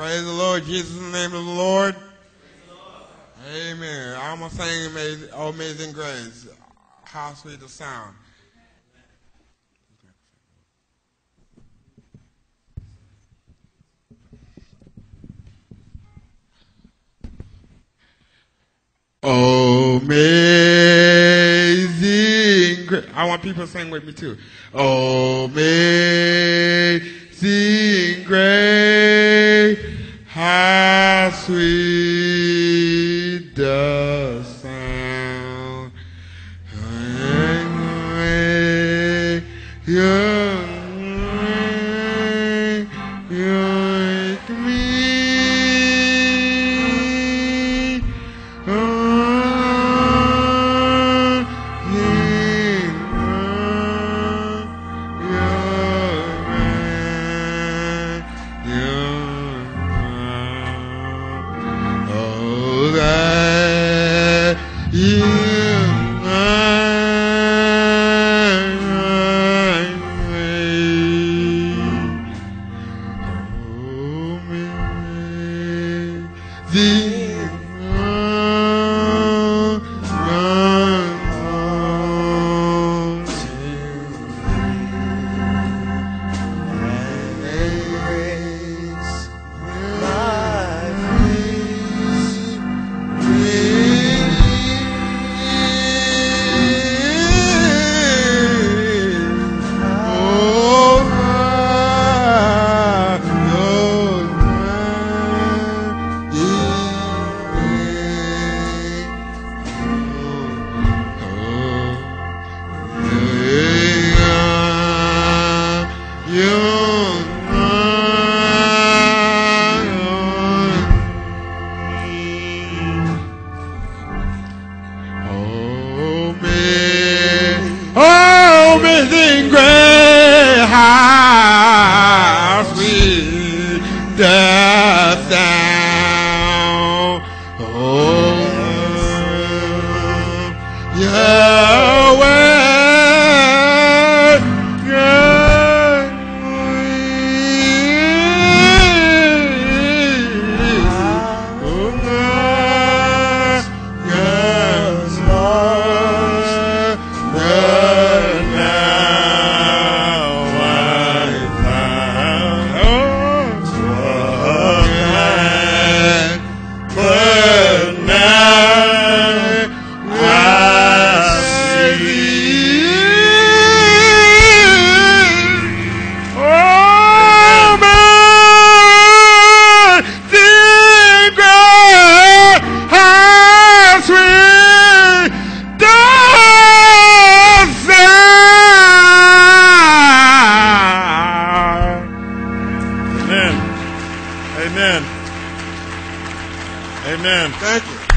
Praise the Lord, Jesus in the name of the Lord. Amen. I'm going to sing amazing, oh, amazing Grace. How sweet the sound. Amazing grace. I want people to sing with me too. Amazing grace. How sweet the sound. Oh, Amen. Amen. Thank you.